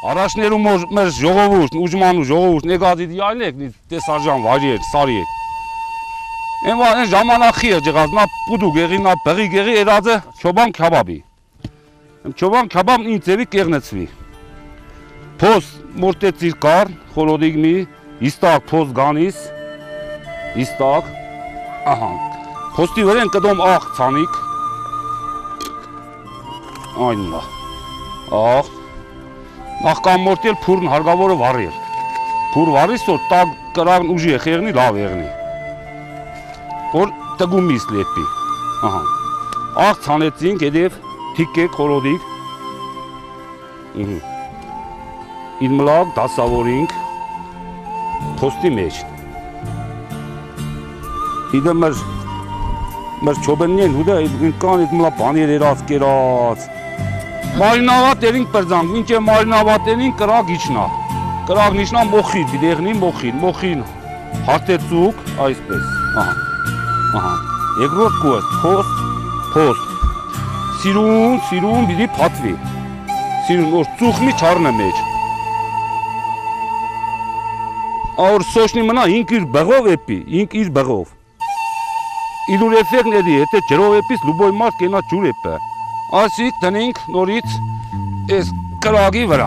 Առաջներում մեր ժողովուրդն, ուժմանու ժողովուրդն եկած idi այլեք, տեսարժան վայրեր, սարիեր։ Այն վա այն ժամանակի եղած, նա պուդու գեղի, նա բղի գեղի երածը չոբան քաբաբի։ Չոբան քաբաբն ինձ ձևի կեղնեցվի։ Փոս մորտեցիր կար, խորոդիգմի, իստակ փոս գանիս, իստակ, ահա։ Փոստի վրա են կդոմ աղ ցանիկ, այն նա։ Աղ, նախ կամ մորտել փուրն հարգավորը վարել։ Փուր վարիս որ տակ կրագն ուժի է խեղնի, լավ եղնի։ Որ տգումից լեպի։ Ահա։ Աղ ցանեցինք, հետև թիկեք խորոդիկ։ Ահա։ Իդ մլակ դասավորինք փոստի մեջ։ Իդը մեր մեր չոբենին հուդա կան իդ մլա բաներ երած կերած։ Մարինավատերին պրձանք, ինչ է մարինավատերին կրակ իջնա։ Կրակ իջնա մոխին, դեղնի մոխին, մոխին հարտեցուկ, այսպես, Երկրորդ կուրս, փոստ, փոստ։ Սիրուն, սիրուն պիտի փաթվի։ Սիրուն, որ ծուխմի չառնը մեջ։ Որ սոշնի մնա ինք իր բղով էպի, ինք իր բղով։ Իլուր էֆեկն էդի, հետե ջրով էպիս լուբոյ մարդ կենա ջուր էպը։ Ասիկ տնենք նորից այս կրագի վրա։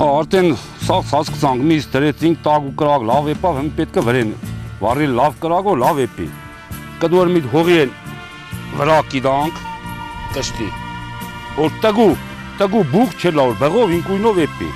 Հա, արդեն սաղ հասկցանք, միս դրեցինք տակ ու կրագ լավ էպավ, հմ պետք է վրեն։ Վարի լավ կրագո լավ էպի։ Կդուր միտ հողի են վրա կիդանք, կշտի։ Որ տգու, տգու բուք չելա որ բղով ինքույնով էպի։